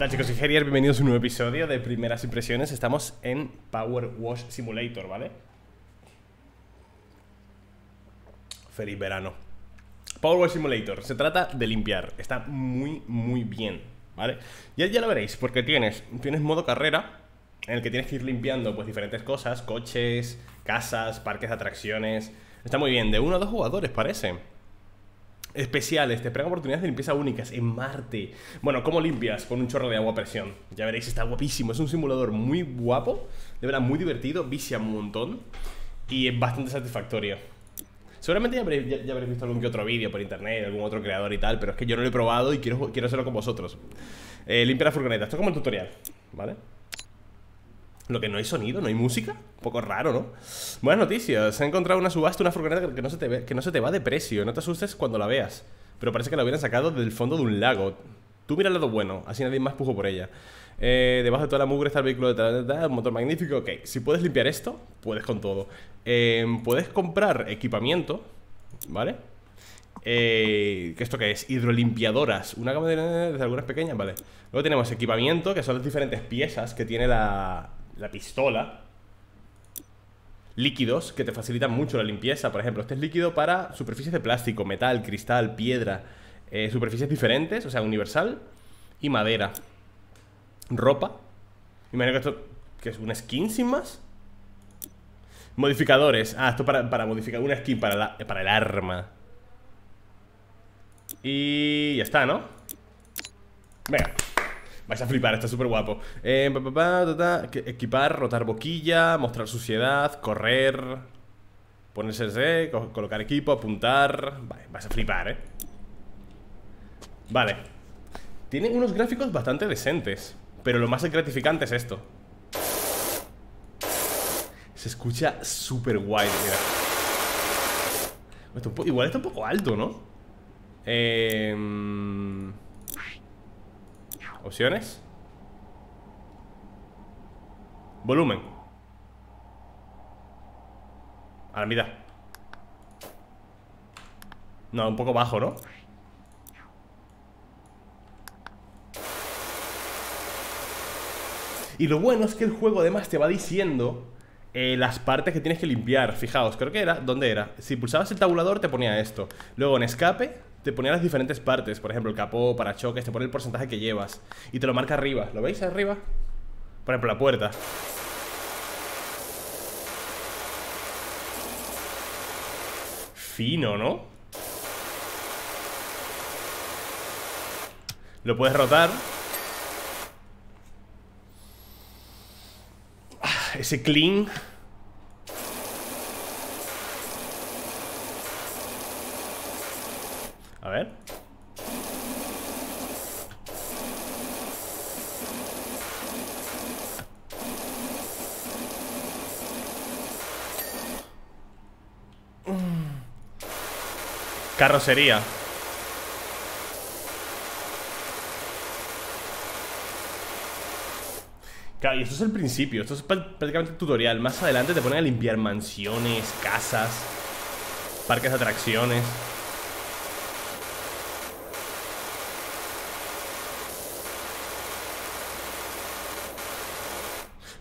tal chicos? Soy Gerier, bienvenidos a un nuevo episodio de Primeras Impresiones Estamos en Power Wash Simulator, ¿vale? Feliz verano Power Wash Simulator, se trata de limpiar Está muy, muy bien, ¿vale? Ya, ya lo veréis, porque tienes, tienes modo carrera En el que tienes que ir limpiando pues diferentes cosas Coches, casas, parques de atracciones Está muy bien, de uno a dos jugadores parece Especiales, te esperan oportunidades de limpieza únicas en Marte. Bueno, ¿cómo limpias? Con un chorro de agua a presión. Ya veréis, está guapísimo. Es un simulador muy guapo, de verdad muy divertido, vicia un montón y es bastante satisfactorio. Seguramente ya habréis, visto algún que otro vídeo por internet, algún otro creador y tal, pero es que yo no lo he probado y quiero, quiero hacerlo con vosotros. Eh, limpia la furgoneta. Esto es como el tutorial, ¿vale? Lo que no hay sonido, no hay música. Un poco raro, ¿no? Buenas noticias. Se ha encontrado una subasta, una furgoneta que no, se te que no se te va de precio. No te asustes cuando la veas. Pero parece que la hubieran sacado del fondo de un lago. Tú mira el lado bueno, así nadie más pujo por ella. Eh, debajo de toda la mugre está el vehículo de un motor magnífico. Ok, si puedes limpiar esto, puedes con todo. Eh, puedes comprar equipamiento, ¿vale? Eh, ¿Esto qué es? Hidrolimpiadoras Una gama de, de, algunas pequeñas, vale Luego tenemos equipamiento, que son las diferentes piezas que tiene la, la pistola Líquidos que te facilitan mucho la limpieza. Por ejemplo, este es líquido para superficies de plástico, metal, cristal, piedra eh, Superficies diferentes, o sea, universal Y madera. Ropa. Imagino que esto que es una skin sin más. Modificadores. Ah, esto para, para modificar una skin para, la, para el arma. Y ya está, ¿no? Venga Vais a flipar, está súper guapo. Eh, Equipar, rotar boquilla Mostrar suciedad, correr Ponerse colocar equipo, apuntar. Vale, vais a flipar, eh. Vale. Tiene unos gráficos bastante decentes Pero lo más gratificante es esto. Se escucha súper guay, Igual está un poco alto, ¿no? Eh... Opciones Volumen A la mitad No, un poco bajo, ¿no? Y lo bueno es que el juego además te va diciendo eh, las partes que tienes que limpiar. Fijaos, creo que era. ¿Dónde era? Si pulsabas el tabulador te ponía esto. Luego en escape te ponía las diferentes partes. Por ejemplo, el capó, parachoques, te pone el porcentaje que llevas. Y te lo marca arriba. ¿Lo veis arriba? Por ejemplo, la puerta. Fino, ¿no? Lo puedes rotar. Ah, ese clean A ver. Carrocería. Claro, y esto es el principio, esto es prácticamente tutorial. Más adelante te ponen a limpiar mansiones, casas Parques de atracciones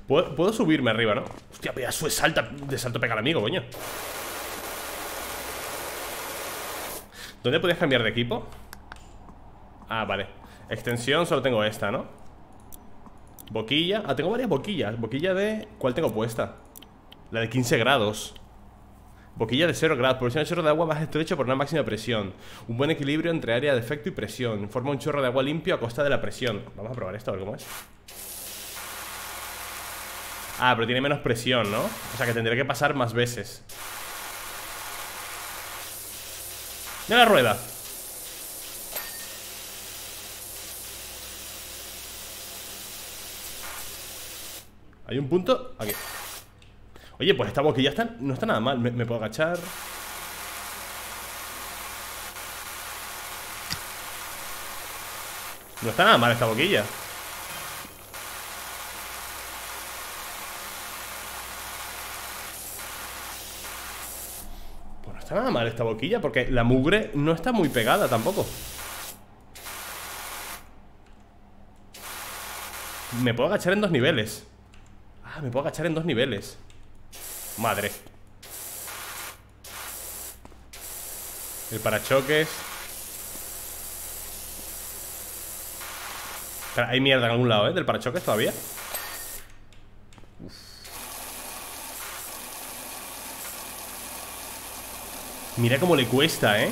¿Puedo, subirme arriba, ¿no? Hostia, pedazo de salta De salto pega al amigo, coño. ¿Dónde podías cambiar de equipo? Ah, vale. Extensión, solo tengo esta, ¿no? Boquilla. Ah, tengo varias boquillas. Boquilla de... ¿Cuál tengo puesta? La de 15 grados. Boquilla de 0 grados. Proporciona un chorro de agua más estrecho por una máxima presión. Un buen equilibrio entre área de efecto y presión. Forma un chorro de agua limpio a costa de la presión. Vamos a probar esto, a ver cómo es Ah, pero tiene menos presión, ¿no? O sea que tendría que pasar más veces. Mira la rueda. Hay un punto Aquí. Oye, pues esta boquilla está, no está nada mal. Me, me puedo agachar. No está nada mal esta boquilla está nada mal esta boquilla Porque la mugre no está muy pegada tampoco. Me puedo agachar en dos niveles. Ah, me puedo agachar en dos niveles. Madre. El parachoques. Hay mierda en algún lado, ¿eh? Del parachoques todavía Mira cómo le cuesta, ¿eh?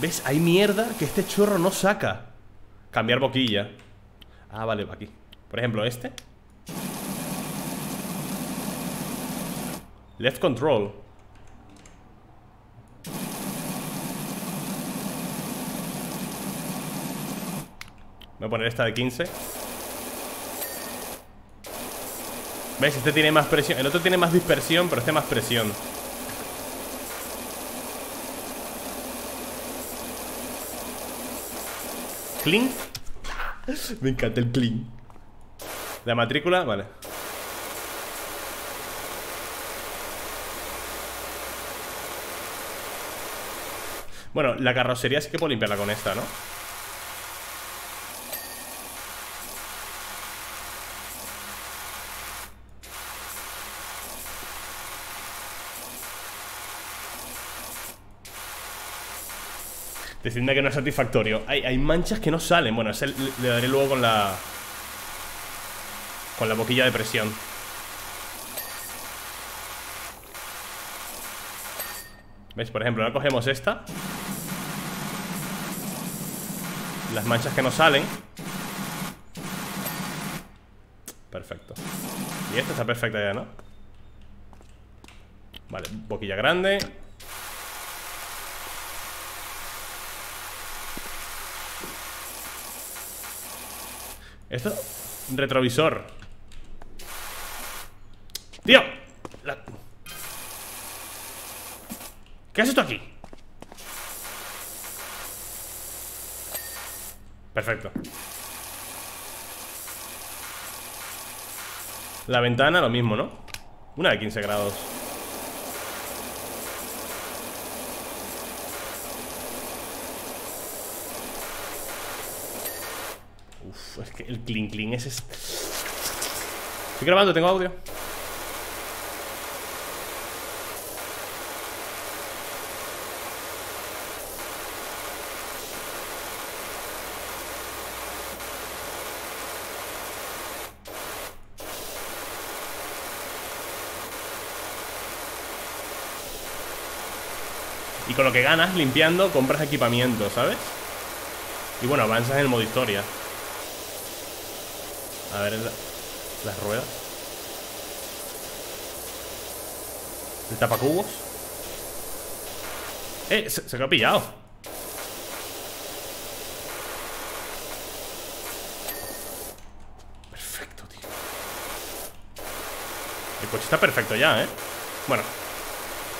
¿Ves? Hay mierda que este chorro no saca. Cambiar boquilla. Ah, vale, aquí. Por ejemplo, este. Left control. Voy a poner esta de 15 ¿Ves? Este tiene más presión. El otro tiene más dispersión, pero este más presión ¿Clean? Me encanta el clean La matrícula, vale Bueno, la carrocería sí que puedo limpiarla con esta, ¿no? Decidme que no es satisfactorio. Hay, hay, manchas que no salen. Bueno, ese le daré luego con la Con la boquilla de presión. ¿Ves? Por ejemplo, ahora cogemos esta. Las manchas que no salen. Perfecto. Y esta está perfecta ya, ¿no? Vale, boquilla grande Esto... Retrovisor Tío ¿Qué haces esto aquí? Perfecto La ventana lo mismo, ¿no? Una de 15 grados es que el clean clean es... Estoy grabando, tengo audio. Y con lo que ganas limpiando, compras equipamiento, ¿sabes? Y bueno, avanzas en el modo historia. A ver las ruedas. El tapacubos. Eh, se, se ha pillado. Perfecto, tío. El coche está perfecto ya, ¿eh? Bueno,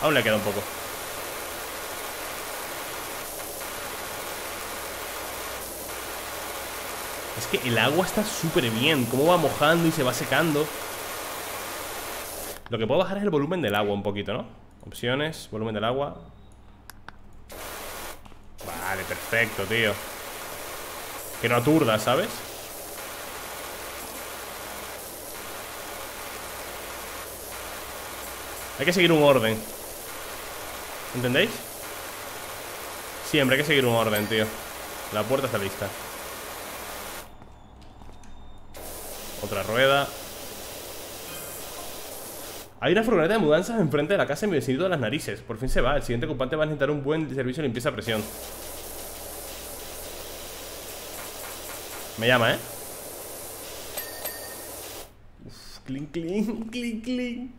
aún le queda un poco. Es que el agua está súper bien Cómo va mojando y se va secando. Lo que puedo bajar es el volumen del agua un poquito, ¿no? Opciones, volumen del agua. Vale, perfecto, tío. Que no aturda, ¿sabes? Hay que seguir un orden. ¿Entendéis? Siempre hay que seguir un orden, tío. La puerta está lista Otra rueda. Hay una furgoneta de mudanzas enfrente de la casa en mi vecino de las narices. Por fin se va, el siguiente ocupante va a necesitar un buen servicio de limpieza a presión. Me llama, ¿eh? Uf, clean, clean, clean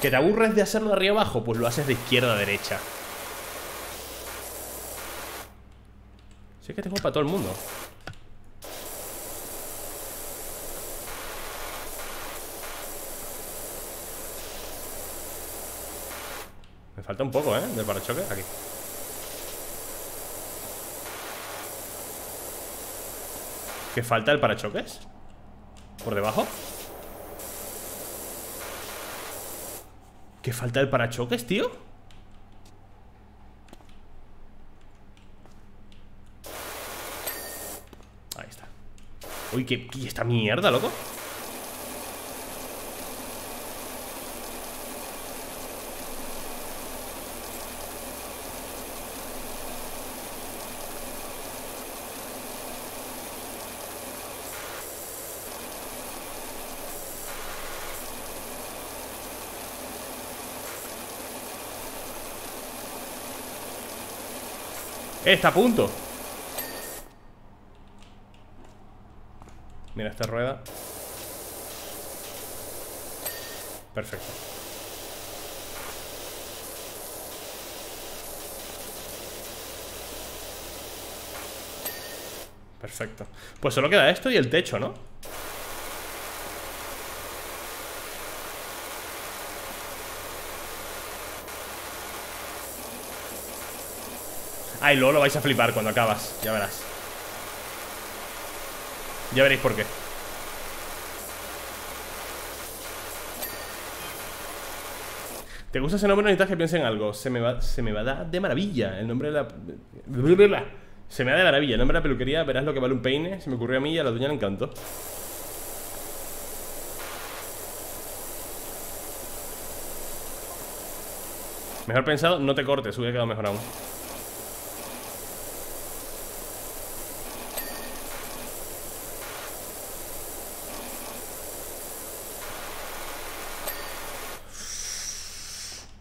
¿Que te aburres de hacerlo de arriba abajo? Pues lo haces de izquierda a derecha es que tengo para todo el mundo. Me falta un poco, ¿eh? Del parachoque. Aquí. ¿Qué falta el parachoques? ¿Por debajo? ¿Qué falta el parachoques, tío? Uy, ¿qué, qué esta mierda, loco? Está a punto Mira esta rueda. Perfecto. Perfecto. Pues solo queda esto y el techo, ¿no? Ay, luego lo vais a flipar cuando acabas Ya verás Ya veréis por qué. ¿Te gusta ese nombre? Necesitas que piense en algo. Se me va, se me va a dar de maravilla El nombre de la... Se me da de maravilla El nombre de la peluquería. Verás lo que vale un peine. Se me ocurrió a mí y a la dueña le encantó. Mejor pensado, no te cortes, hubiera quedado mejor aún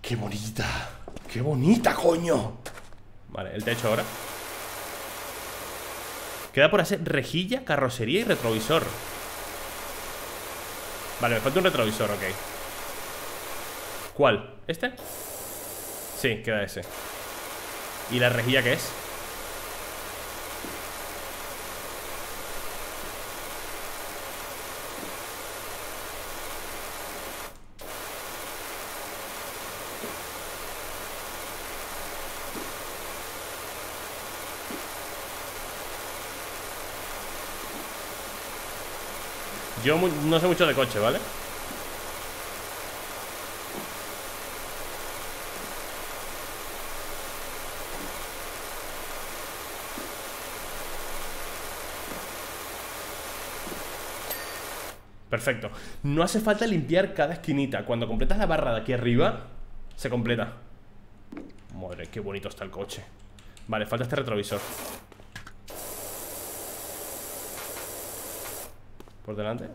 ¡Qué bonita! ¡Qué bonita, coño! Vale, el techo ahora Queda por hacer rejilla, carrocería y retrovisor Vale, me falta un retrovisor, ok ¿Cuál? ¿Este? Sí, queda ese ¿Y la rejilla qué es? Yo no sé mucho de coche, ¿vale? Perfecto. No hace falta limpiar cada esquinita. Cuando completas la barra de aquí arriba Se completa. Madre, qué bonito está el coche. Vale, falta este retrovisor Por delante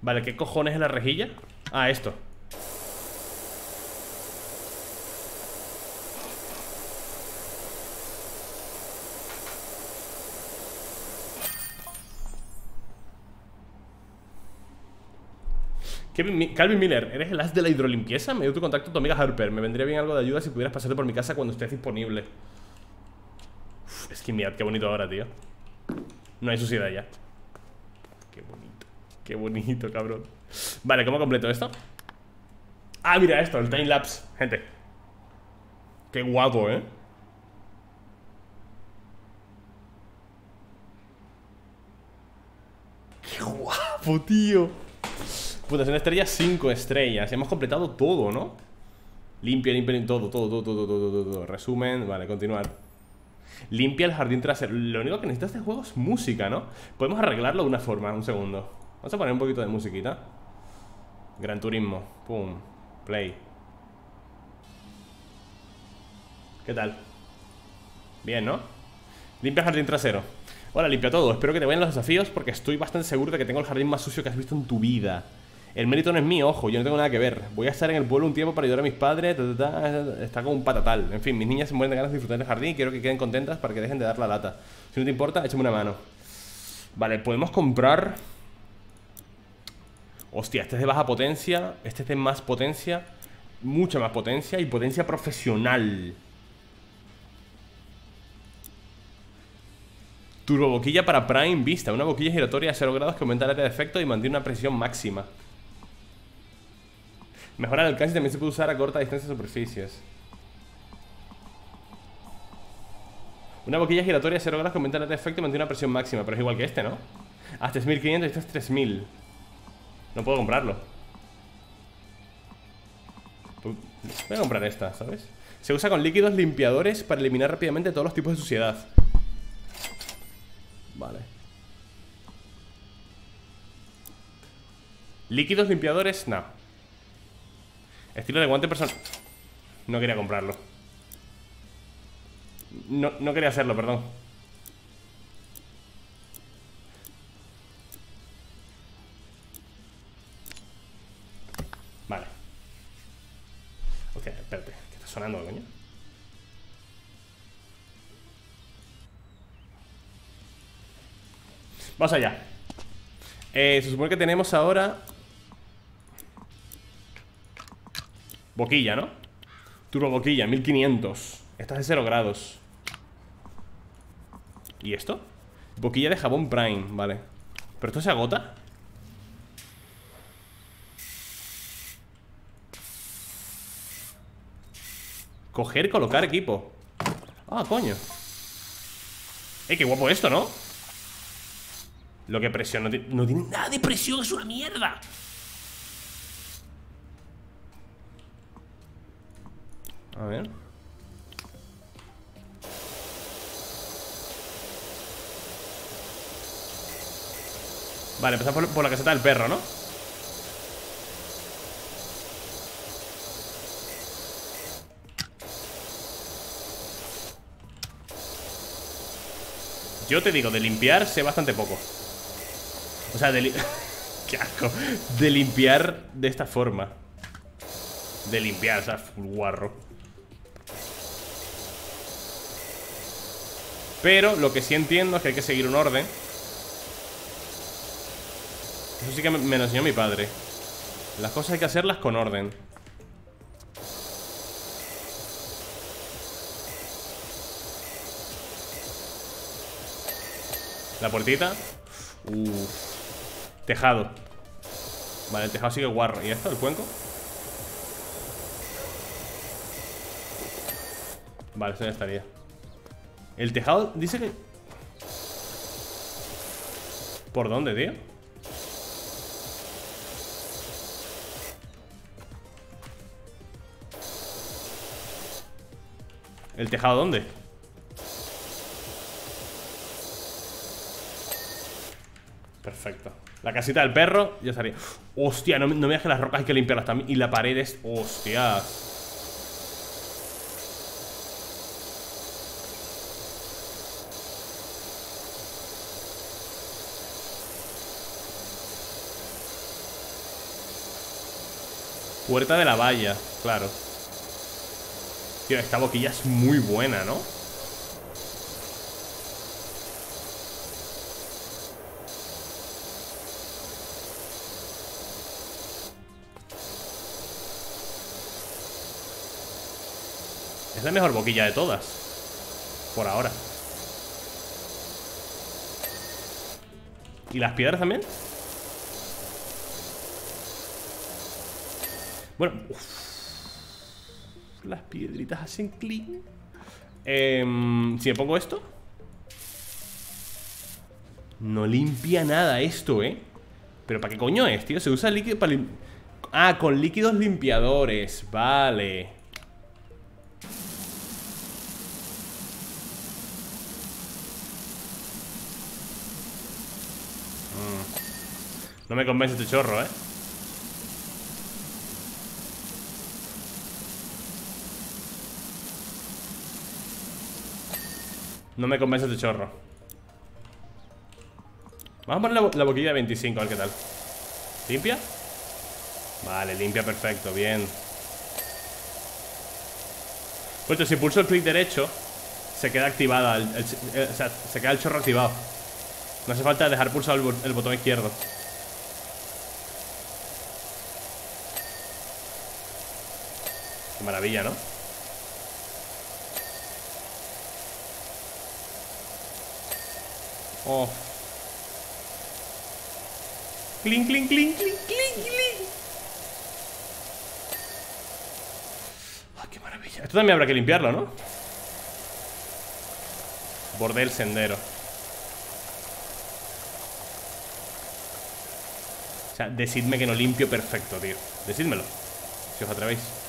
Vale, ¿qué cojones es la rejilla? Ah, esto Calvin Miller, ¿eres el as de la hidrolimpieza? Me dio tu contacto tu Harper Me vendría bien algo de ayuda si pudieras pasarte por mi casa cuando estés disponible Es que mirad, qué bonito ahora, tío No hay suciedad ya. Qué bonito, cabrón. Vale, ¿cómo completo esto? Ah, mira esto, el time lapse, gente. Qué guapo, ¿eh? Qué guapo, tío. una estrella, 5 estrellas. Hemos completado todo, ¿no? Limpia, limpia, todo, todo, todo, todo, todo, todo. Resumen, vale, continuar. Limpia el jardín trasero. Lo único que necesita este juego es música, ¿no? Podemos arreglarlo de una forma, un segundo. Vamos a poner un poquito de musiquita. Gran Turismo. Pum. Play. ¿Qué tal? Bien, ¿no? Limpia el jardín trasero. Hola, limpia todo. Espero que te vayan los desafíos porque estoy bastante seguro de que tengo el jardín más sucio que has visto en tu vida. El mérito no es mío, ojo, yo no tengo nada que ver. Voy a estar en el pueblo un tiempo para ayudar a mis padres. está como un patatal. En fin, mis niñas se mueren de ganas de disfrutar del jardín y quiero que queden contentas para que dejen de dar la lata. Si no te importa, échame una mano. Vale, podemos comprar. Hostia, este es de baja potencia. Este es de más potencia. Mucha más potencia y potencia profesional. Turbo boquilla para Prime Vista. Una boquilla giratoria a 0 grados que aumenta el área de efecto y mantiene una presión máxima. Mejorar el alcance y también se puede usar a corta distancia de superficies. Una boquilla giratoria de 0 grados que aumenta el efecto y mantiene una presión máxima, pero es igual que este, ¿no? Hasta es 1500 y este es 3000. No puedo comprarlo. Voy a comprar esta, ¿sabes? Se usa con líquidos limpiadores para eliminar rápidamente todos los tipos de suciedad. Vale. Líquidos limpiadores, no Estilo de guante personal. No quería comprarlo. No, no quería hacerlo, perdón. Vamos allá eh, Se supone que tenemos ahora Boquilla, ¿no? Turbo boquilla, 1500 Esta es de 0 grados ¿Y esto? Boquilla de jabón prime, vale ¿Pero esto se agota? Coger, colocar equipo Ah, coño Eh, qué guapo esto, ¿no? Lo que presión, no, no tiene nada de presión, es una mierda. A ver. Vale, empezamos por, por la caseta del perro, ¿no? Yo te digo, de limpiar sé bastante poco O sea, de... Qué asco. De limpiar de esta forma. De limpiar, o sea, guarro. Pero lo que sí entiendo es que hay que seguir un orden. Eso sí que me lo enseñó mi padre. Las cosas hay que hacerlas con orden. La puertita Uf. Tejado Vale, el tejado sigue guarro ¿Y esto, el cuenco? Vale, eso ya estaría El tejado dice que... ¿Por dónde, tío? ¿El tejado dónde? Perfecto. La casita del perro ya estaría. Hostia, no, no me dejes las rocas hay que limpiarlas también. Y la pared es... Hostia. Puerta de la valla, claro. Tío, esta boquilla es muy buena, ¿no? Es la mejor boquilla de todas. Por ahora. ¿Y las piedras también? Bueno Las piedritas hacen clic. Em, Si me pongo esto. No limpia nada esto, ¿eh? ¿Pero para qué coño es, tío? Se usa líquido para Ah, con líquidos limpiadores. Vale No me convence este chorro, ¿eh? No me convence este chorro. Vamos a poner la, boquilla de 25, a ver qué tal. ¿Limpia? Vale, limpia perfecto, bien. Pues si pulso el clic derecho Se queda activada O sea, se queda el chorro activado. No hace falta dejar pulsado el botón izquierdo maravilla, ¿no? Oh. Clink, clink, clink, clink, clink, clink. Ah, qué maravilla. Esto también habrá que limpiarlo, ¿no? Borde del sendero. O sea, decidme que no limpio perfecto, tío. Decídmelo. Si os atrevéis.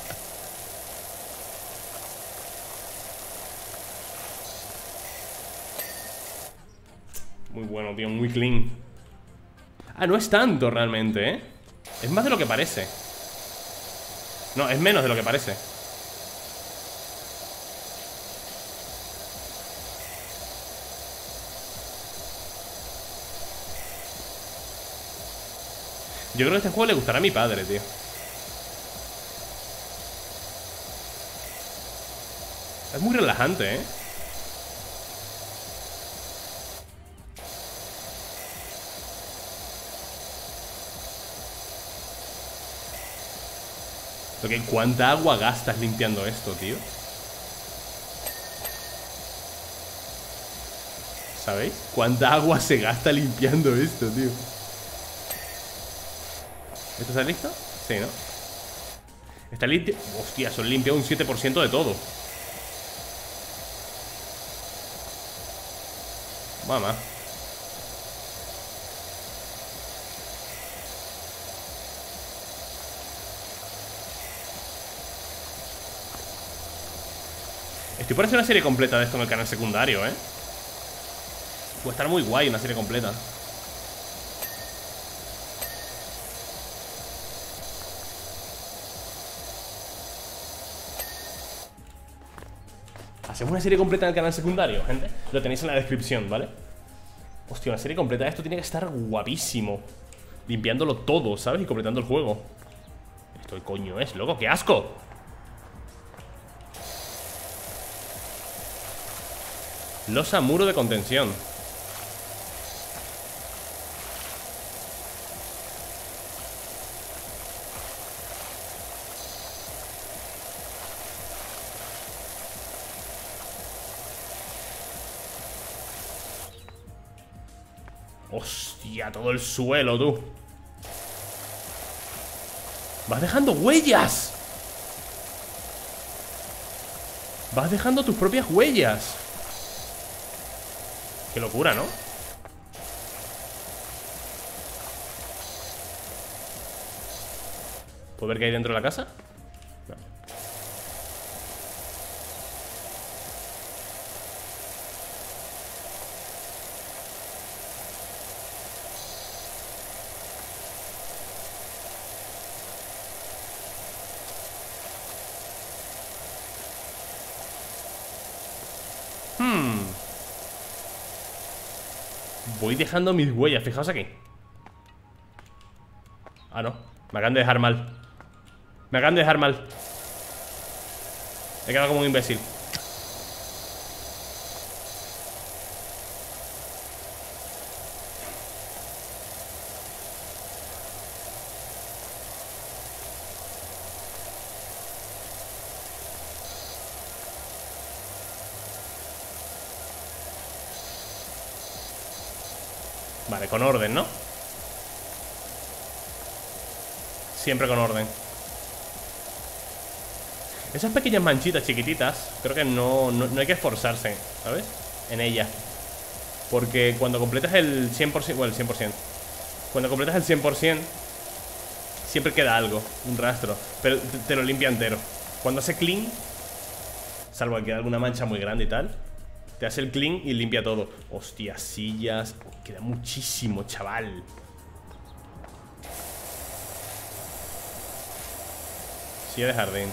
Bueno, tío, muy clean Ah, no es tanto realmente, ¿eh? Es más de lo que parece No, es menos de lo que parece Yo creo que este juego le gustará a mi padre, tío Es muy relajante, ¿eh? ¿Cuánta agua gastas limpiando esto, tío? ¿Sabéis? ¿Cuánta agua se gasta limpiando esto, tío? ¿Esto está listo? Sí, ¿no? Está limpio Hostia, son limpia un 7% de todo Mamá Por hacer una serie completa de esto en el canal secundario, ¿eh? Puede estar muy guay una serie completa Hacemos una serie completa en el canal secundario, gente Lo tenéis en la descripción, ¿vale? Hostia, una serie completa de esto tiene que estar guapísimo Limpiándolo todo, ¿sabes? Y completando el juego Esto, coño es, loco? ¡Qué asco! Losa muro de contención. Hostia, todo el suelo, tú. Vas dejando huellas. Vas dejando tus propias huellas Qué locura, ¿no? ¿Puedo ver qué hay dentro de la casa? Voy dejando mis huellas, fijaos aquí. Ah, no, me acaban de dejar mal. Me acaban de dejar mal. He quedado como un imbécil con orden, ¿no? Siempre con orden. Esas pequeñas manchitas chiquititas Creo que no, no, hay que esforzarse ¿Sabes? En ellas. Porque cuando completas el 100% Bueno, el 100% Cuando completas el 100% Siempre queda algo, un rastro. Pero te, lo limpia entero. Cuando hace clean Salvo que quede alguna mancha muy grande y tal te hace el clean y limpia todo. Hostia, sillas Queda muchísimo, chaval Silla de jardín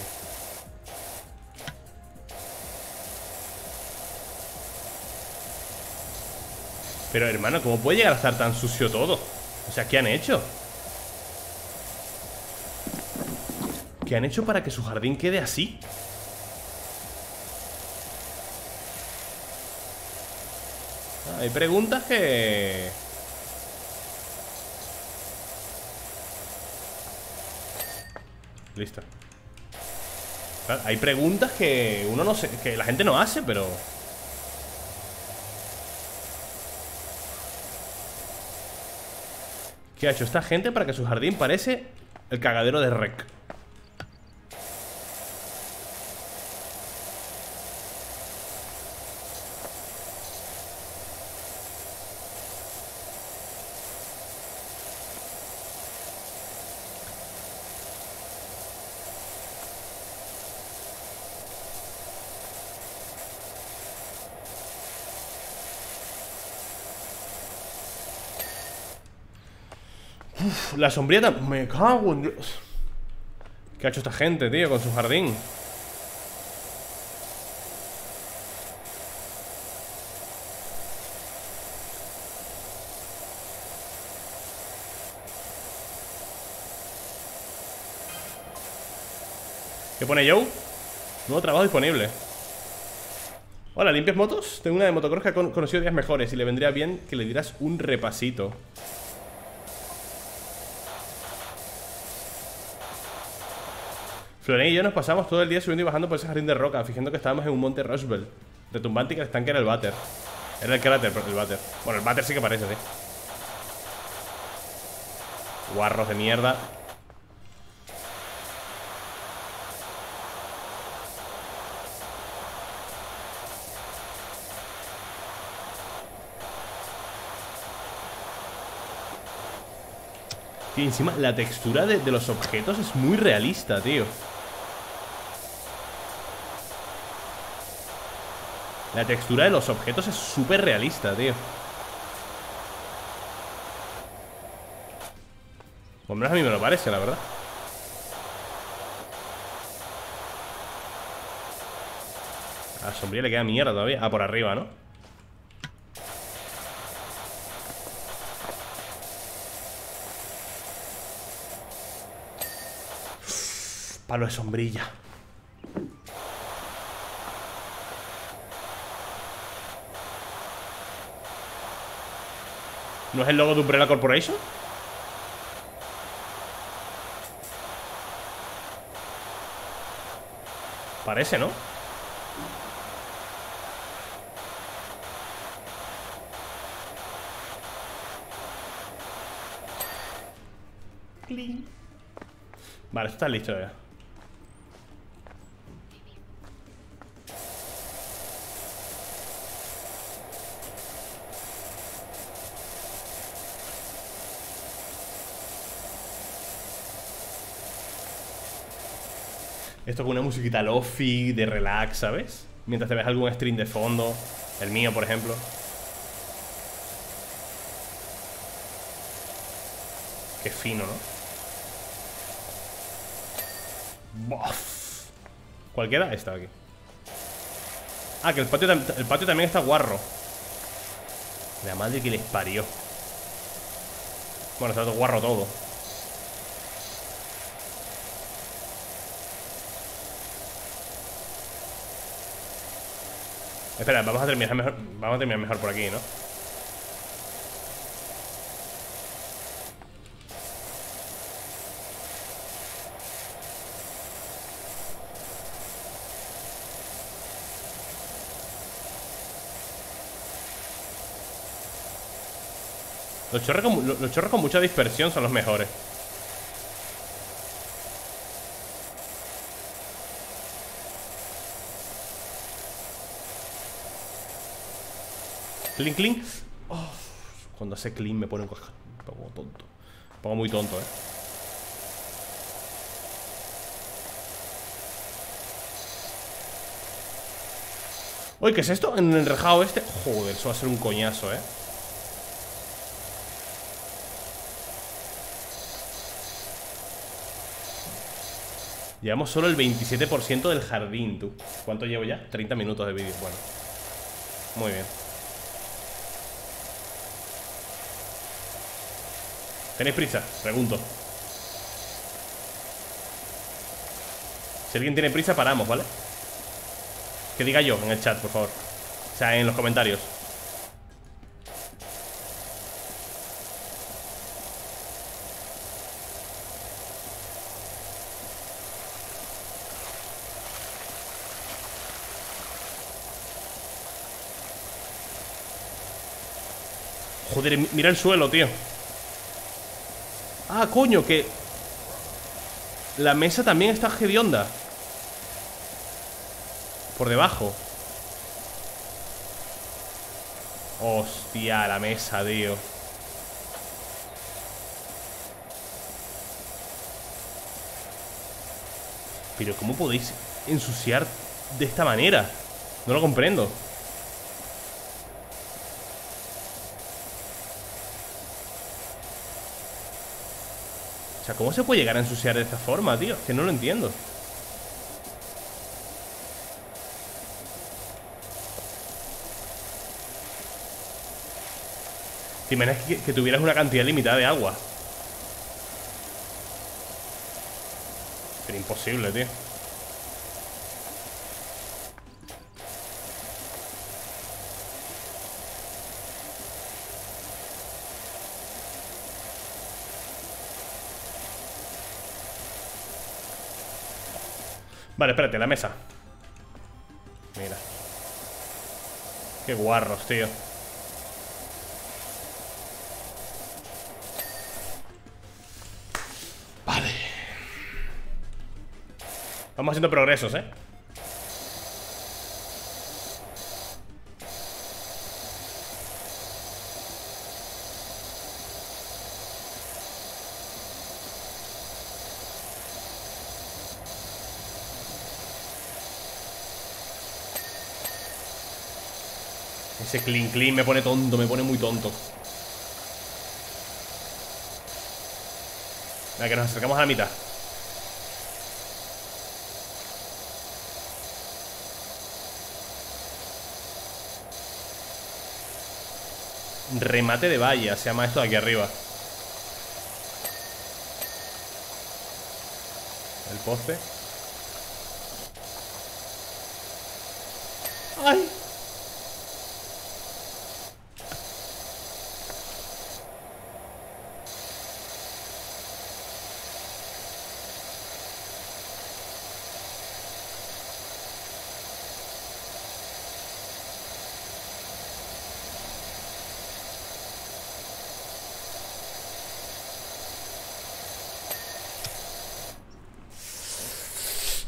Pero hermano, ¿cómo puede llegar a estar tan sucio todo? O sea, ¿qué han hecho? ¿Qué han hecho para que su jardín quede así? Hay preguntas que... Listo Hay preguntas que uno no sé Que la gente no hace, pero... ¿Qué ha hecho esta gente para que su jardín parece el cagadero de Rec? La sombría Me cago en Dios. ¿Qué ha hecho esta gente, tío, con su jardín? ¿Qué pone Joe? Nuevo trabajo disponible Hola, ¿limpias motos? Tengo una de motocross que ha conocido días mejores Y le vendría bien que le dieras un repasito Florín y yo nos pasamos todo el día subiendo y bajando por ese jardín de roca Fijando que estábamos en un monte Roosevelt Retumbante y que el estanque era el váter. Era el cráter, el váter. Bueno, el váter sí que parece, sí. Guarros de mierda Y encima la textura de, los objetos es muy realista, tío. La textura de los objetos es súper realista, tío. Por menos a mí me lo parece, la verdad. A la sombría le queda mierda todavía. Ah, por arriba, ¿no? Palo de sombrilla. ¿No es el logo de Umbrella Corporation? Parece, ¿no? Vale, esto está listo ya Esto con una musiquita lofi, de relax, ¿sabes? Mientras te ves algún stream de fondo El mío, por ejemplo Qué fino, ¿no? Bof. Cualquiera está aquí Ah, que el patio, el patio también está guarro La madre que les parió Bueno, está todo guarro todo Espera, vamos a terminar mejor, vamos a terminar mejor por aquí, ¿no? Los chorros, los chorros con mucha dispersión son los mejores Clean, clean. Oh, cuando hace clean me pone un poco tonto. Me pongo muy tonto, eh. Uy, ¿qué es esto? En el enrejado este Joder, eso va a ser un coñazo, eh Llevamos solo el 27% del jardín, tú ¿Cuánto llevo ya? 30 minutos de vídeo, bueno Muy bien ¿Tenéis prisa? Pregunto Si alguien tiene prisa, paramos, ¿vale? Que diga yo en el chat, por favor O sea, en los comentarios Joder, mira el suelo, tío Ah, coño, que... La mesa también está hedionda. Por debajo. Hostia, la mesa, tío. Pero ¿cómo podéis ensuciar de esta manera? No lo comprendo ¿cómo se puede llegar a ensuciar de esta forma, tío? que no lo entiendo. Te imaginas que, que tuvieras una cantidad limitada de agua. Sería imposible, tío Vale, espérate, la mesa. Mira. Qué guarros, tío. Vale. Vamos haciendo progresos, ¿eh? Ese clean clean me pone tonto, me pone muy tonto. Venga, que nos acercamos a la mitad. Remate de valla, se llama esto de aquí arriba. El poste. ¡Ay!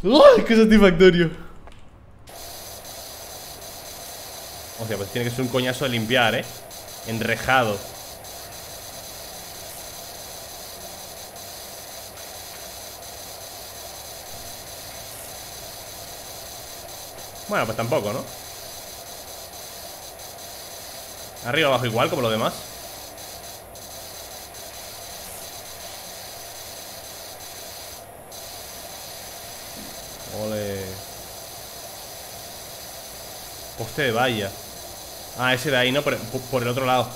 ¡Ay, qué satisfactorio! O sea, pues tiene que ser un coñazo de limpiar, ¿eh? Enrejado Bueno, pues tampoco, ¿no? Arriba abajo igual, como lo demás Poste de valla Ah, ese de ahí, ¿no? Por, el otro lado.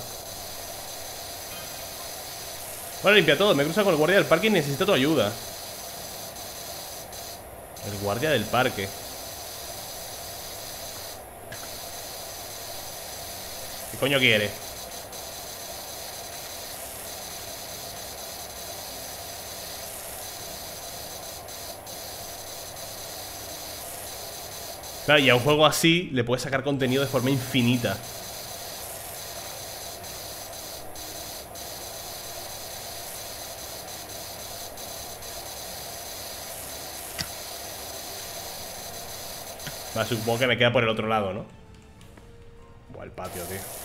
Bueno, limpia todo. Me he cruzado con el guardia del parque y necesito tu ayuda. El guardia del parque. ¿Qué coño quiere? Claro, y a un juego así le puedes sacar contenido de forma infinita. Supongo que me queda por el otro lado, ¿no? Buah, el patio, tío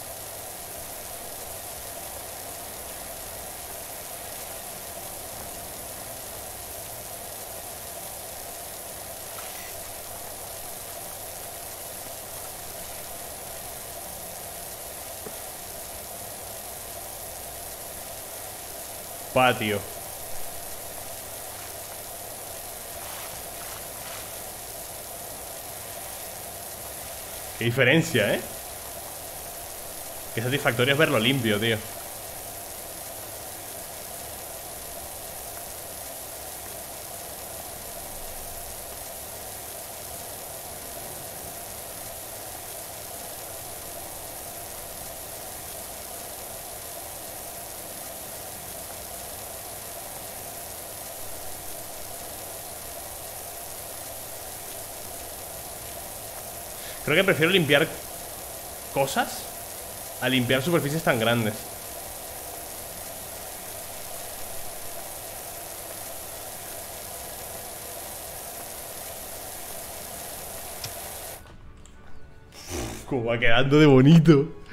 patio. Qué diferencia, ¿eh? Qué satisfactorio es verlo limpio, tío. Creo que prefiero limpiar cosas a limpiar superficies tan grandes. Como va quedando de bonito.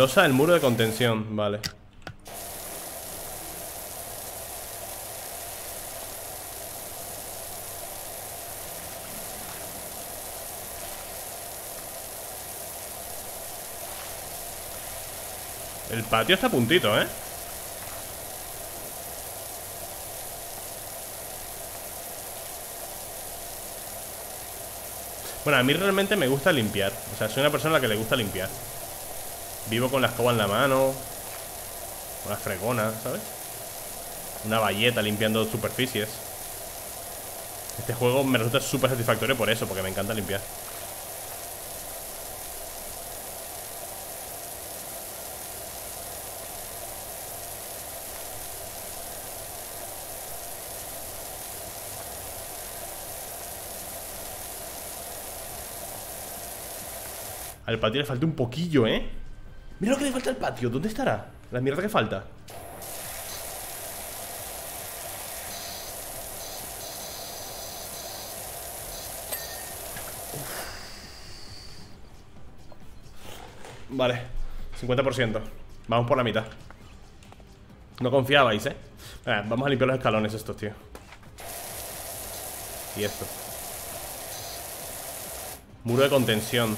Losa del muro de contención, vale. El patio está a puntito, ¿eh? Bueno, a mí realmente me gusta limpiar. O sea, soy una persona a la que le gusta limpiar. Vivo con la escoba en la mano Una fregona, ¿sabes? Una valleta limpiando superficies Este juego me resulta súper satisfactorio por eso Porque me encanta limpiar Al patio le falta un poquillo, ¿eh? Mira lo que le falta al patio, ¿dónde estará? La mierda que falta. Vale 50% Vamos por la mitad. No confiabais, ¿eh? vamos a limpiar los escalones estos, tío. Y esto. Muro de contención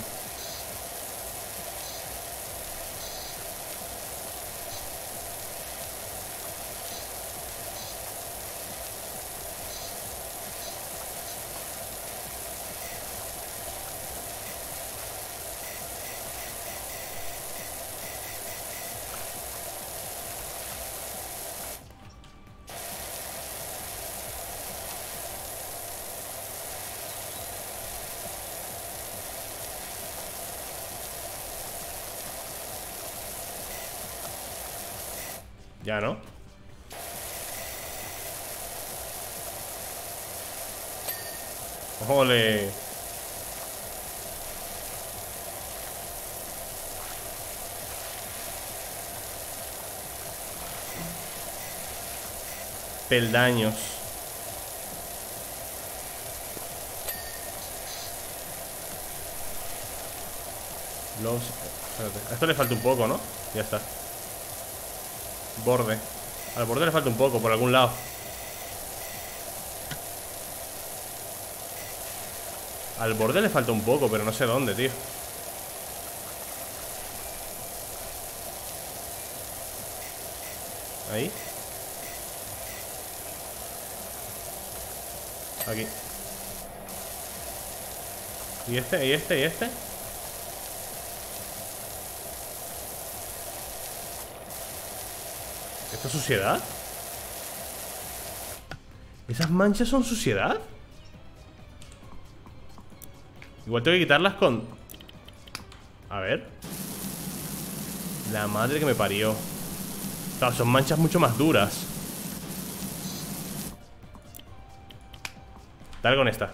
Ya, ¿no? ¡Ole! Peldaños. Los... A esto le falta un poco, ¿no? Ya está. Borde. Al borde le falta un poco, por algún lado. Al borde le falta un poco, pero no sé dónde, tío. Ahí Aquí ¿Y este? ¿Y este? ¿Y este? ¿Esta suciedad? ¿Esas manchas son suciedad? Igual tengo que quitarlas con... A ver La madre que me parió son manchas mucho más duras Dale con esta.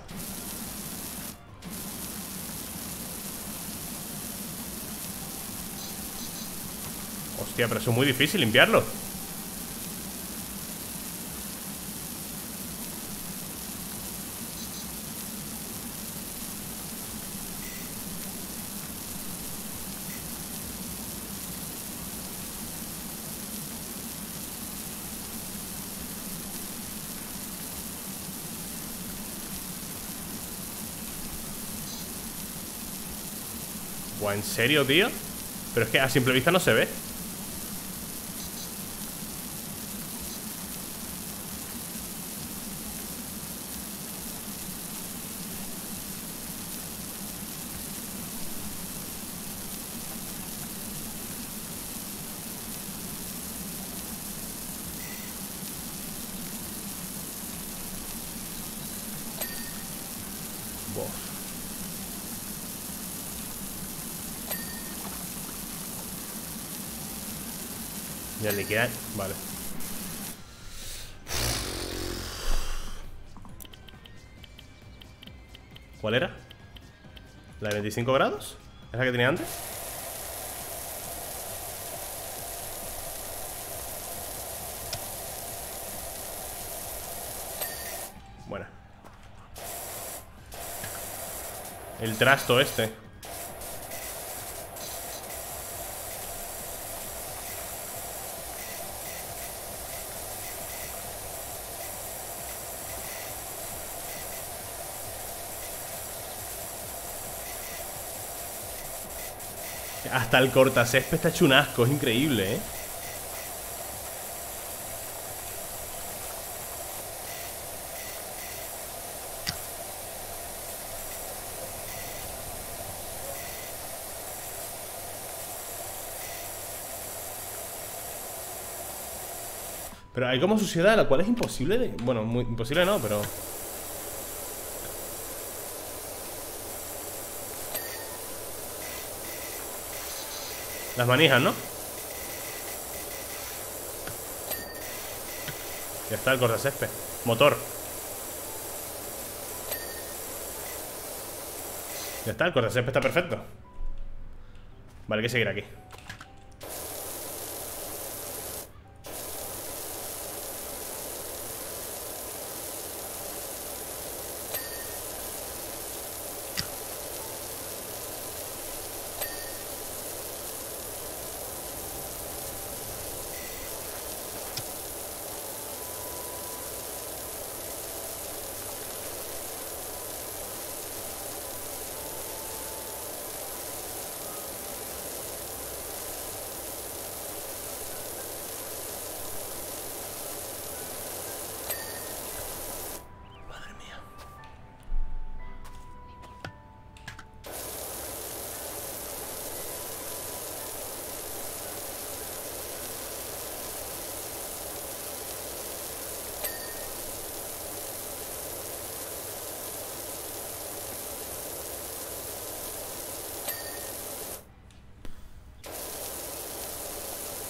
Hostia, pero es muy difícil limpiarlo serio, tío? Pero es que a simple vista no se ve Ya le quedan... Vale ¿Cuál era? ¿La de 25 grados? ¿Es la que tenía antes? Buena El trasto este Hasta el cortacésped está hecho un asco, es increíble, ¿eh? Pero hay como suciedad la cual es imposible de... Bueno, muy imposible no, pero... Las manijas, ¿no? Ya está el cortacésped. Motor. Ya está, el cortacésped está perfecto. Vale, hay que seguir aquí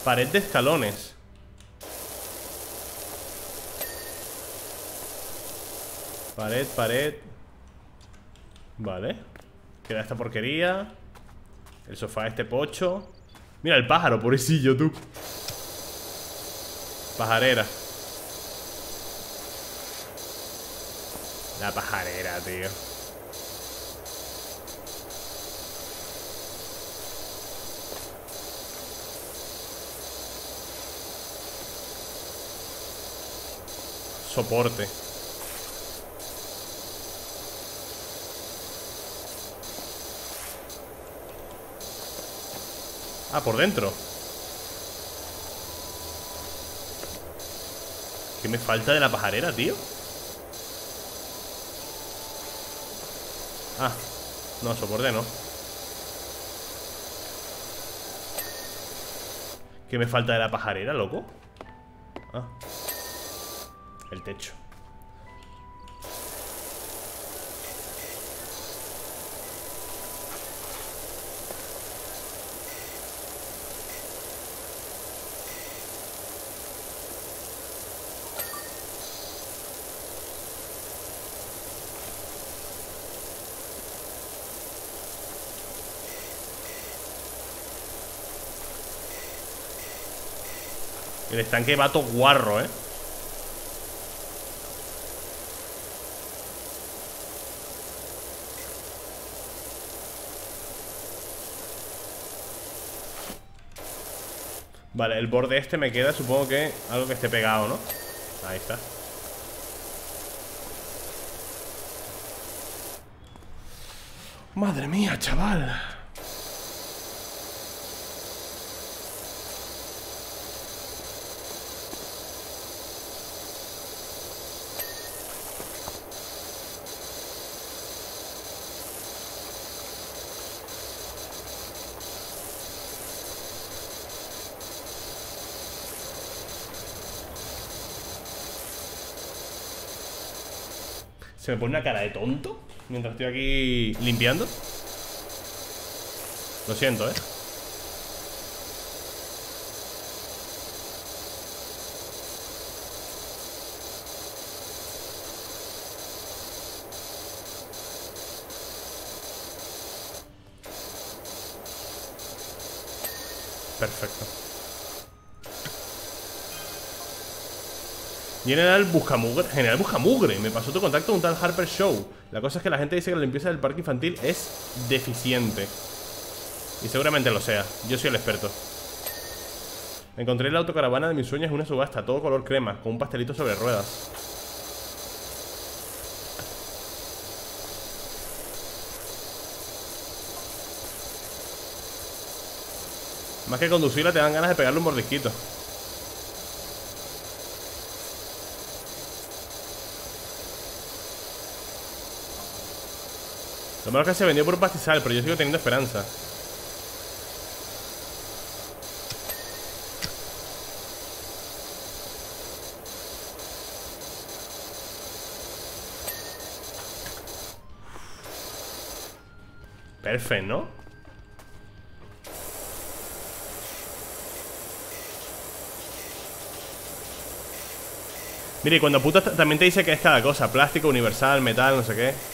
Pared de escalones. Pared, pared. Vale. Queda esta porquería. El sofá este pocho. Mira el pájaro, pobrecillo tú. Pajarera. La pajarera, tío soporte. Ah, por dentro. ¿Qué me falta de la pajarera, tío? Ah, no, soporte no. ¿Qué me falta de la pajarera, loco? El techo. El estanque va todo guarro, ¿eh? Vale, el borde este me queda, supongo que algo que esté pegado, ¿no? Ahí está Madre mía, chaval Se me pone una cara de tonto Mientras estoy aquí limpiando Lo siento, ¿eh? Perfecto General Buscamugre, General Buscamugre, me pasó tu contacto un tal Harper Show. La cosa es que la gente dice que la limpieza del parque infantil es deficiente. Y seguramente lo sea. Yo soy el experto. Encontré la autocaravana de mis sueños en una subasta, todo color crema, con un pastelito sobre ruedas. Más que conducirla te dan ganas de pegarle un mordisquito Lo malo que se vendió por pastizal Pero yo sigo teniendo esperanza Perfecto, ¿no? Mire, cuando putas también te dice que es cada cosa Plástico, universal, metal, no sé qué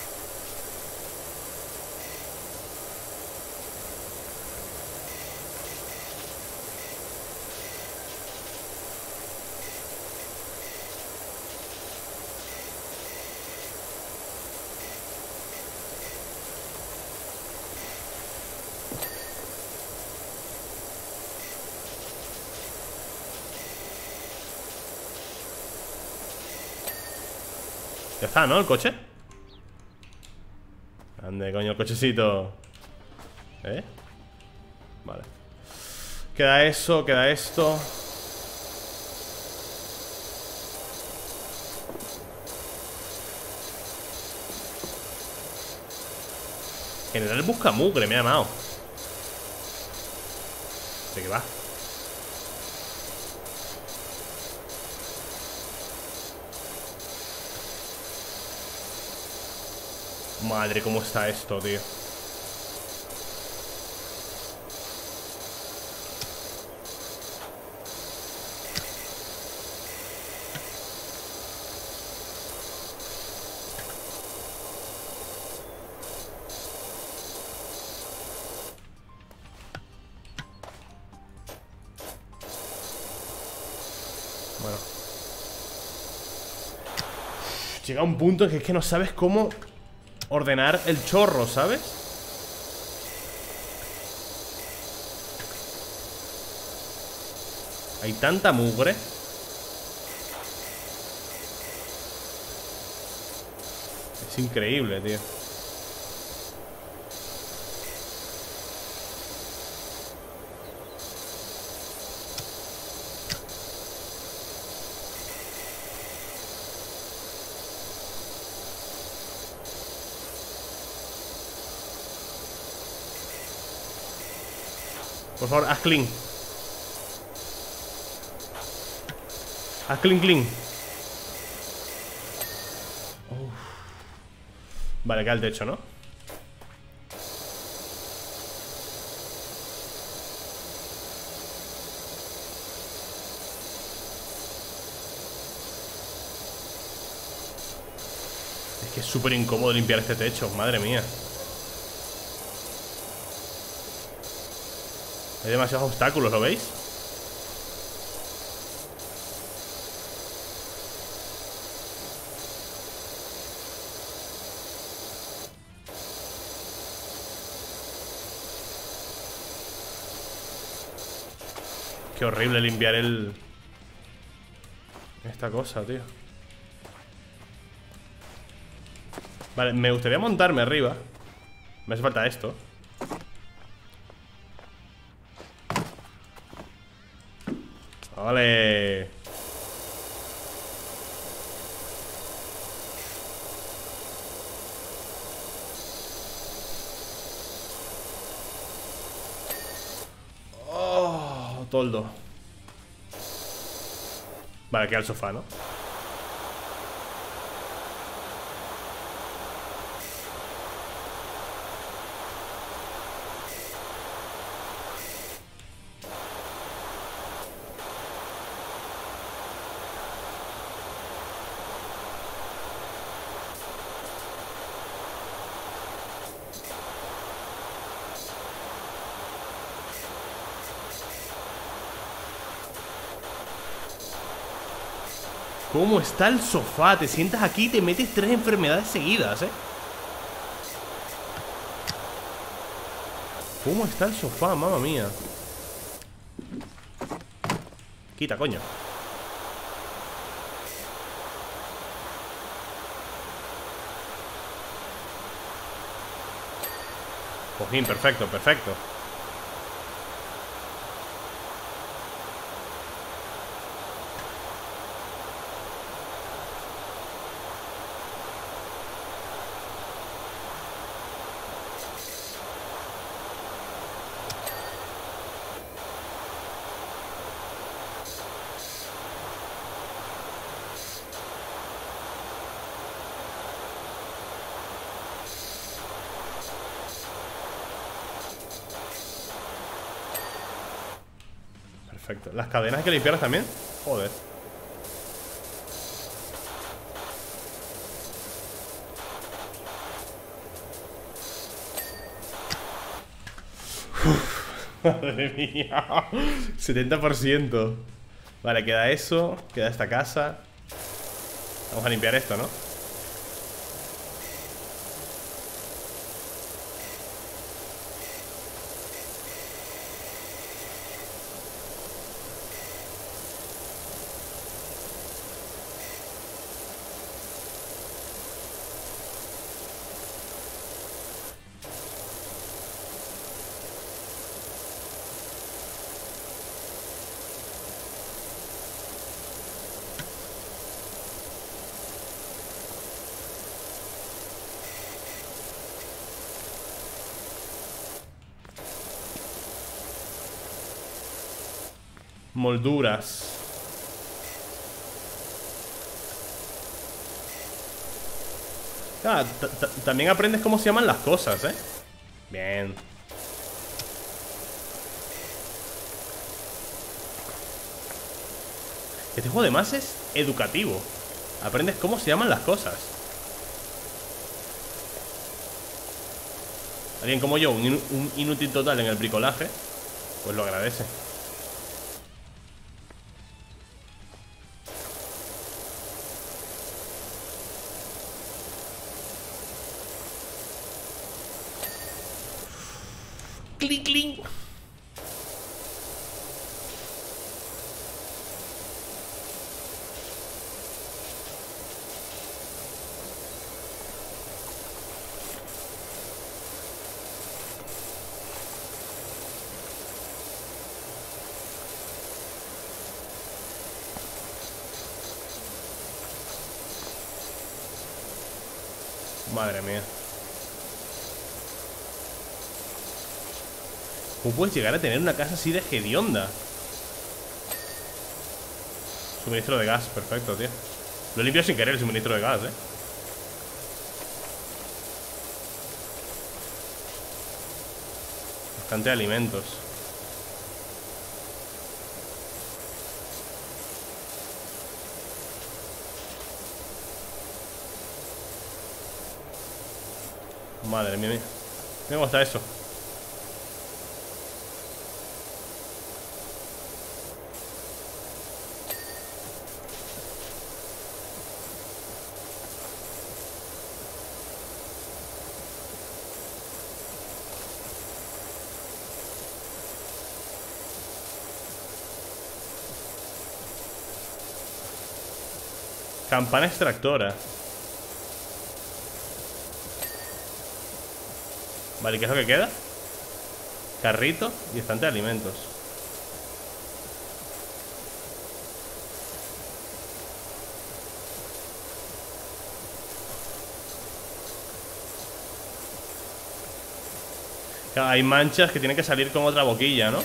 Ya está, ¿no? El coche Ande, coño, el cochecito ¿Eh? Vale Queda eso, queda esto General busca mugre, me ha llamado ¿De qué va? Madre, cómo está esto, tío Bueno. Llega un punto que es que no sabes cómo ordenar el chorro, ¿sabes? Hay tanta mugre Es increíble, tío Por favor, haz clean. Haz clean, clean. Vale, queda el techo, ¿no? Es que es súper incómodo limpiar este techo, madre mía Hay demasiados obstáculos, ¿lo veis? Qué horrible limpiar el... Esta cosa, tío. Vale, me gustaría montarme arriba. Me hace falta esto Vale. Oh, toldo. Vale, queda el sofá, ¿no? ¿Cómo está el sofá? Te sientas aquí y te metes tres enfermedades seguidas, ¿eh? ¿Cómo está el sofá? Mamma mía Quita, coño Cojín, perfecto, perfecto Perfecto. ¿Las cadenas hay que limpiarlas también? Joder. madre mía. 70%. Vale, queda eso. Queda esta casa. Vamos a limpiar esto, ¿no? Molduras. Ah, también aprendes cómo se llaman las cosas, ¿eh? Bien. Este juego además es educativo. Aprendes cómo se llaman las cosas. Alguien como yo, un inútil total en el bricolaje, pues lo agradece. Madre mía. ¿Cómo puedes llegar a tener una casa así de hedionda? Suministro de gas, perfecto, tío Lo limpio sin querer el suministro de gas, eh Bastante alimentos Madre mía, me gusta eso. Campana extractora Vale, ¿qué es lo que queda? Carrito y estante de alimentos Hay manchas que tienen que salir con otra boquilla, ¿no?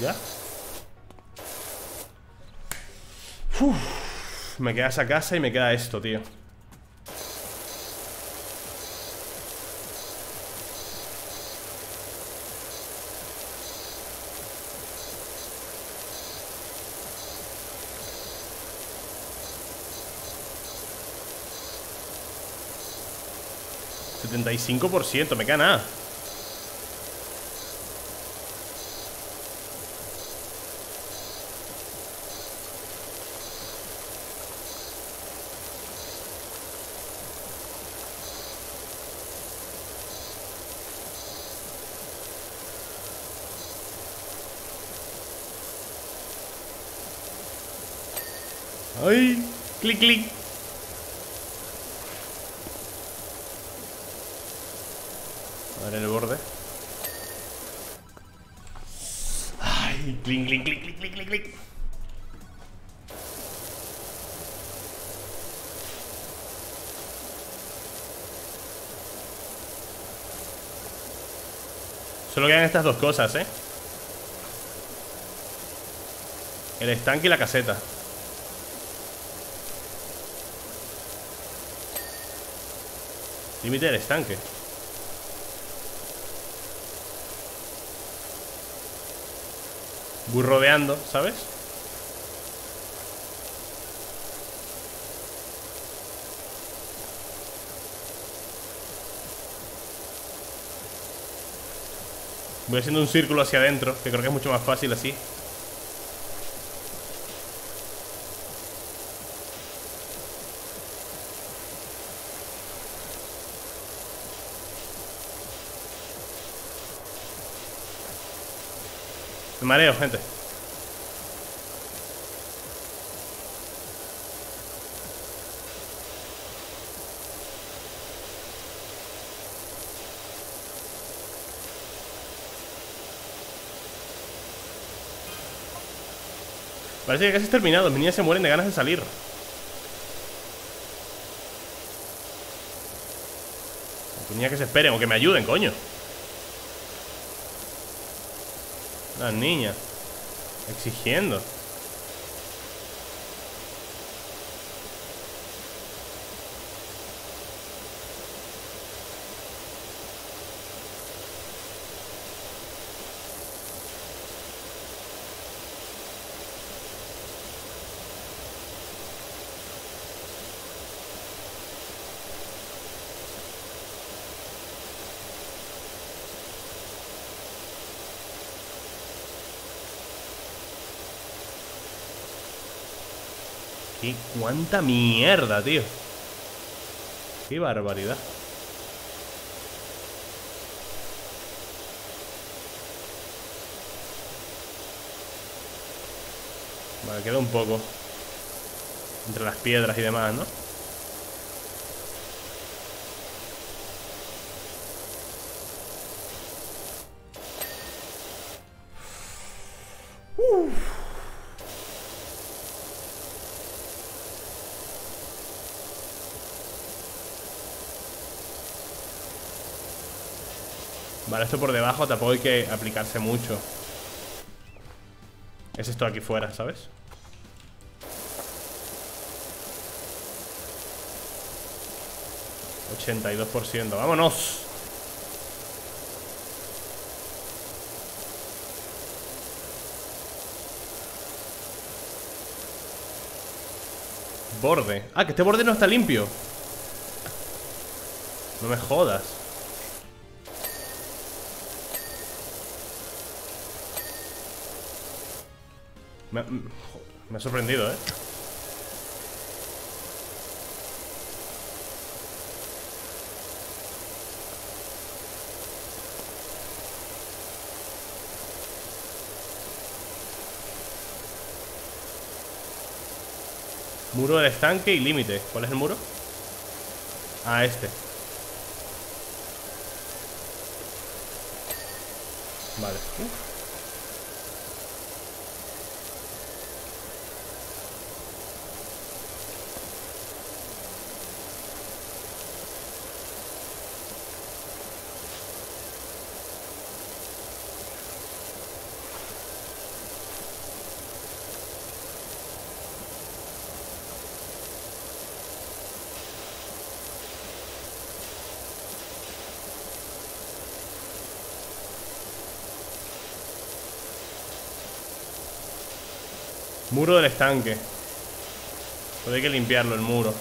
¿Ya? Me queda esa casa y me queda esto, tío ¿75%? Me queda nada ¡Ay! ¡Clic, clic! A ver el borde. ¡Ay! ¡Clic, clic, clic, clic, clic, clic! Solo quedan estas dos cosas, ¿eh? El estanque y la caseta Límite del estanque Voy rodeando, ¿sabes? Voy haciendo un círculo hacia adentro Que creo que es mucho más fácil así Mareo, gente Parece que casi es terminado. Mis niñas se mueren de ganas de salir. Tenía que se esperen o que me ayuden, coño. Las niñas. Exigiendo. ¿Qué cuánta mierda, tío? Qué barbaridad. Vale, queda un poco Entre las piedras y demás, ¿no? Vale, esto por debajo tampoco hay que aplicarse mucho Es esto aquí fuera, ¿sabes? ¿82%? ¡Vámonos! Borde Ah, que este borde no está limpio No me jodas Me, ha sorprendido, ¿eh? Muro del estanque y límite ¿Cuál es el muro? Ah, este Vale Muro del estanque. Pues hay que limpiarlo el muro.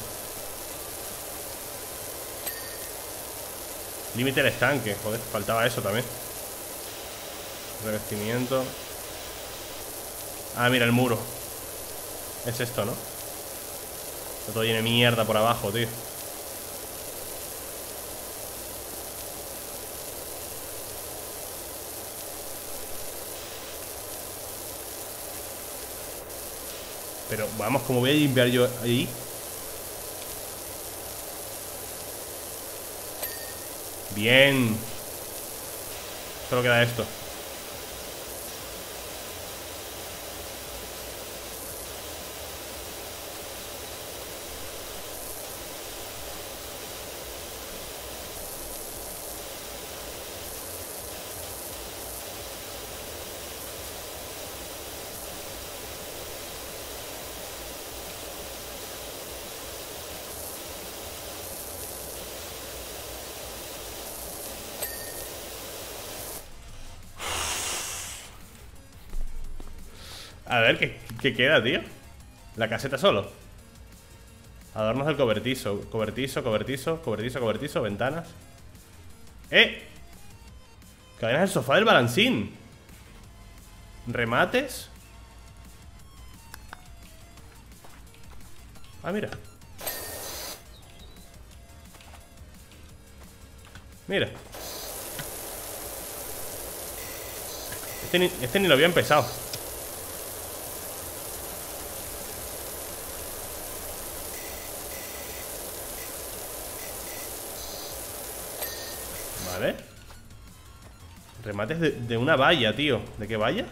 Límite del estanque Joder, faltaba eso también. Revestimiento. Ah, mira, el muro. Es esto, ¿no? todo lleno mierda por abajo, tío Pero vamos, ¿cómo voy a limpiar yo ahí? Bien Solo queda esto A ver, ¿qué, ¿qué, queda, tío? La caseta solo. Adornos del cobertizo Cobertizo, cobertizo, cobertizo, cobertizo Ventanas. ¡Eh! Cadenas del sofá del balancín. Remates. Ah, mira. Mira. Este ni, este ni lo había empezado Vale Remates de, de una valla, tío. ¿De qué valla?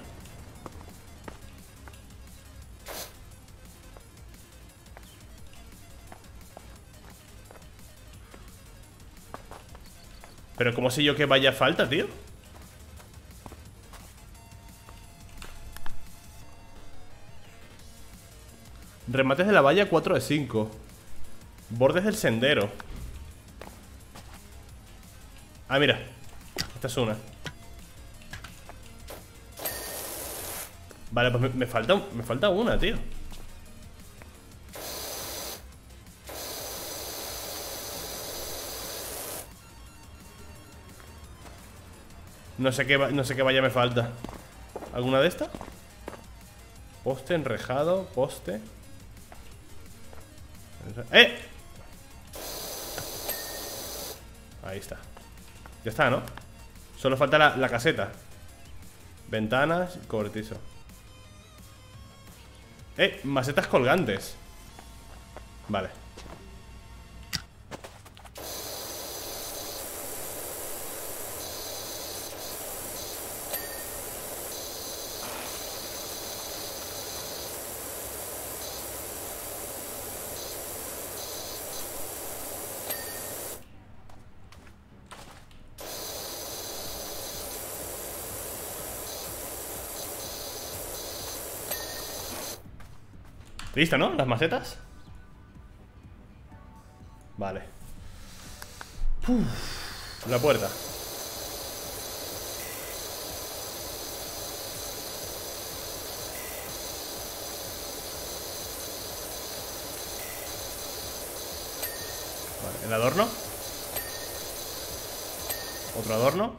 Pero ¿cómo sé yo que vaya falta, tío? Remates de la valla 4 de 5 Bordes del sendero. Ah, mira. Esta es una Vale, pues me, falta, me falta una, tío No sé qué, no sé qué vaya me falta ¿Alguna de estas? Poste, enrejado, poste ¡Eh! Ahí está Ya está, ¿no? Solo falta la, caseta Ventanas, cobertizo ¡Eh! Masetas colgantes Vale ¿Listo, no? Las macetas. Vale. La puerta. El adorno Otro adorno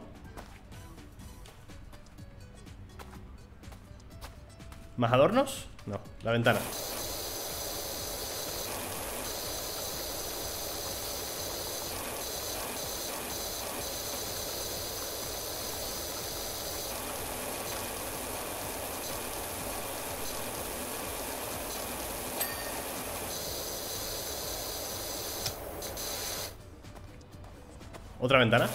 ¿Más adornos? No, la ventana ¿Otra ventana?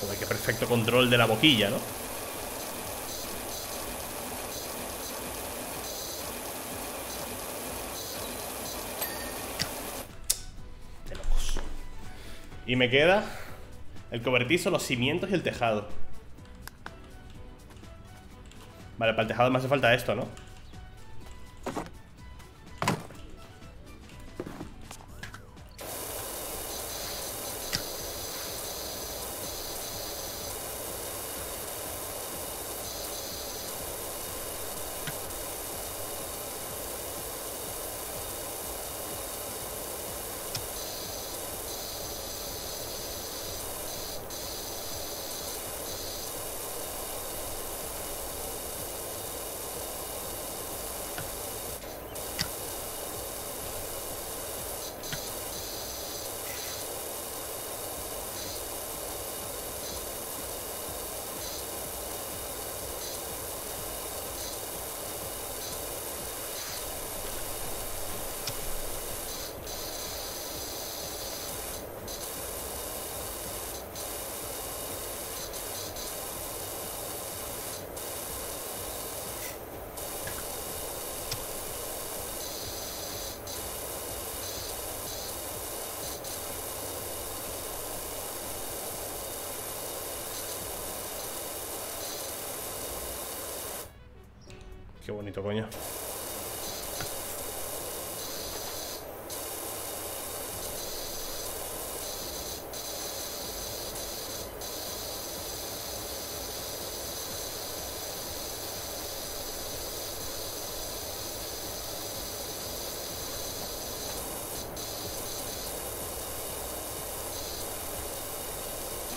Joder, qué perfecto control de la boquilla, ¿no? De locos Y me queda el cobertizo, los cimientos y el tejado Vale, para el tejado me hace falta esto, ¿no? Qué bonito, coño.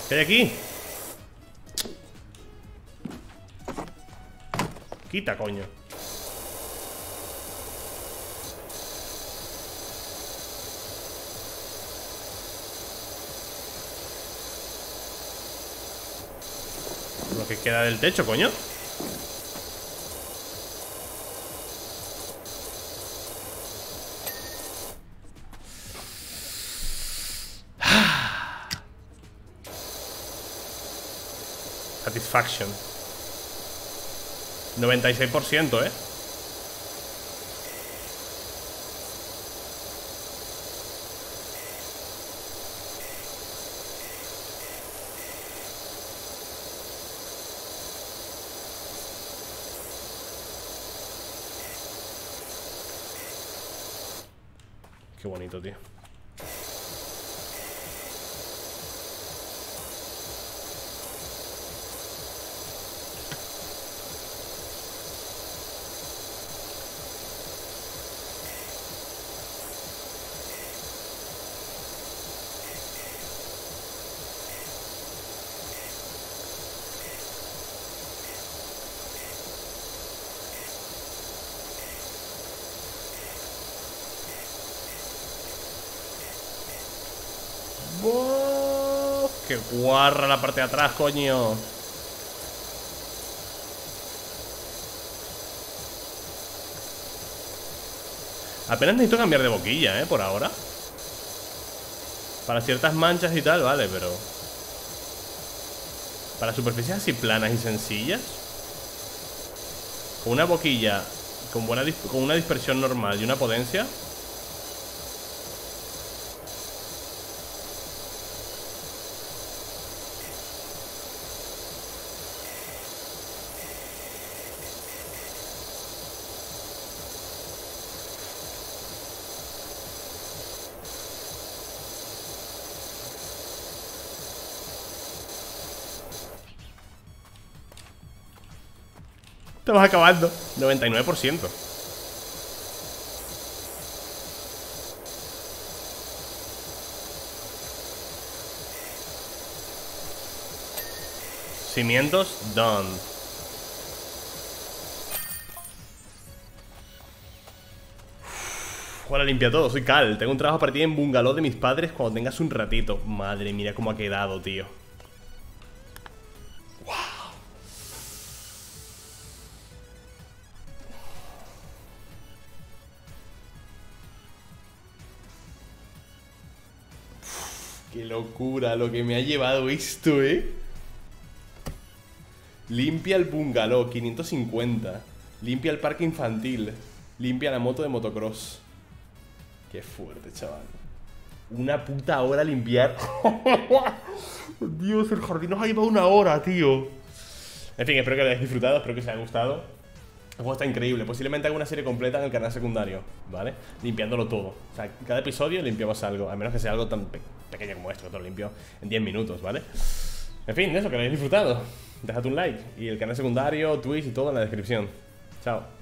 ¿Qué hay aquí? Quita, coño. Lo que queda del techo, coño. Satisfaction 96%, ¿eh? Qué bonito, tío ¡Qué guarra la parte de atrás, coño! Apenas necesito cambiar de boquilla, ¿eh? Por ahora Para ciertas manchas y tal, vale, pero... Para superficies así planas y sencillas Con una boquilla Con, buena, con una dispersión normal y una potencia Estamos acabando. 99% Cimientos, done. Ahora limpia todo, soy Cal. Tengo un trabajo para ti en bungalow de mis padres Cuando tengas un ratito. Madre mía, cómo ha quedado, tío lo que me ha llevado esto, ¿eh? Limpia el bungalow, 550 Limpia el parque infantil. Limpia la moto de motocross. Qué fuerte, chaval. Una puta hora limpiar. Dios, el jardín nos ha llevado una hora, tío. En fin, espero que lo hayáis disfrutado Espero que os haya gustado el juego está increíble, posiblemente haga una serie completa en el canal secundario, ¿vale? Limpiándolo todo. O sea, cada episodio limpiamos algo, a menos que sea algo tan pequeño como esto, que te lo limpio en 10 minutos, ¿vale? En fin, eso, que lo hayáis disfrutado. Dejad un like y el canal secundario, Twitch y todo en la descripción. Chao.